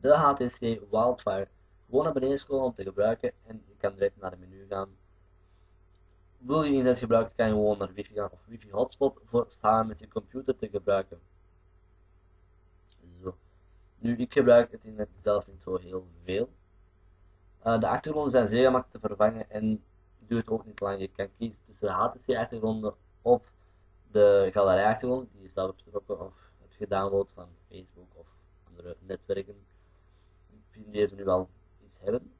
de HTC Wildfire gewoon naar beneden scrollen om te gebruiken en je kan direct naar het menu gaan. Wil je internet gebruiken, kan je gewoon naar wifi gaan of wifi hotspot voor samen met je computer te gebruiken. Zo. Nu, ik gebruik het internet zelf niet zo heel veel. Uh, de achtergronden zijn zeer gemakkelijk te vervangen en duurt ook niet lang. Je kan kiezen tussen de HTC achtergronden of de galerij achtergrond die je zelf hebt getrokken of hebt gedownload van Facebook of andere netwerken. Deze nu wel iets hebben.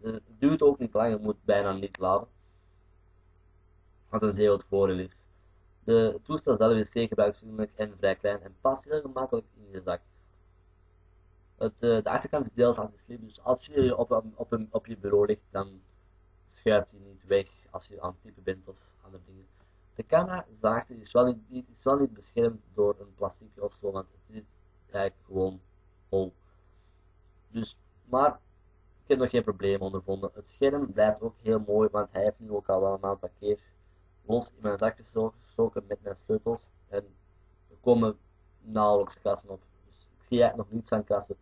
Het duurt ook niet lang, je moet bijna niet laden. Wat een zeer groot voordeel is. De toestel zelf is zeer gebruiksvriendelijk en vrij klein en past heel gemakkelijk in je zak. Het, uh, de achterkant is deels anti-slip, dus als je op, op, een, op je bureau ligt, dan schuift hij niet weg als je aan het typen bent of andere dingen. De camera zaagte is wel niet, is wel niet beschermd door een plastic of zo, want het is eigenlijk gewoon hol. Dus, maar ik heb nog geen probleem ondervonden. Het scherm blijft ook heel mooi, want hij heeft nu ook al wel een aantal keer los in mijn zak gestoken met mijn sleutels. En er komen nauwelijks kassen op. Dus ik zie eigenlijk nog niets van kassen.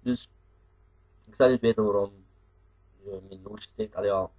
Dus ik zou niet weten waarom je mijn nootje steekt. Allee, ja,